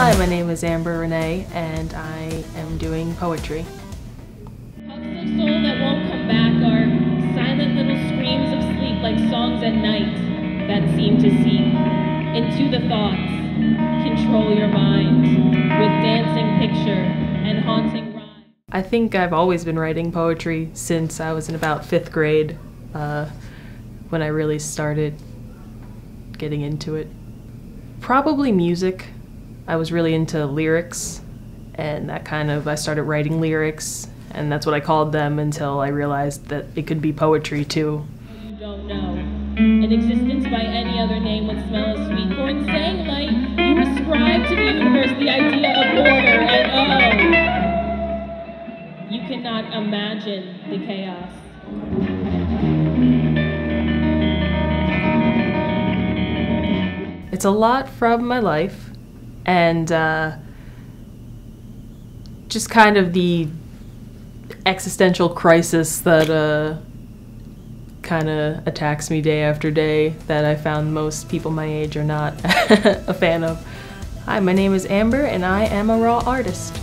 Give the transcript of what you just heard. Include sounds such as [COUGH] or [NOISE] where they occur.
Hi, my name is Amber Renee, and I am doing poetry. Puffs of soul that won't come back are silent little screams of sleep like songs at night that seem to seep into the thoughts. Control your mind with dancing picture and haunting rhyme. I think I've always been writing poetry since I was in about fifth grade, uh, when I really started getting into it. Probably music. I was really into lyrics, and that kind of, I started writing lyrics, and that's what I called them until I realized that it could be poetry too. You don't know. An existence by any other name would smell as sweet. For in saying light, you ascribe to the universe the idea of order and oh. You cannot imagine the chaos. It's a lot from my life, and uh, just kind of the existential crisis that uh, kind of attacks me day after day that I found most people my age are not [LAUGHS] a fan of. Hi, my name is Amber, and I am a raw artist.